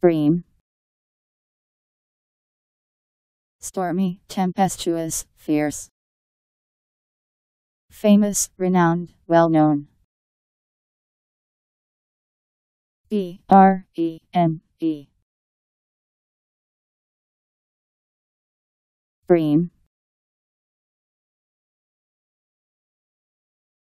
Bream. Stormy, tempestuous, fierce. Famous, renowned, well known. B R E M E. Bream.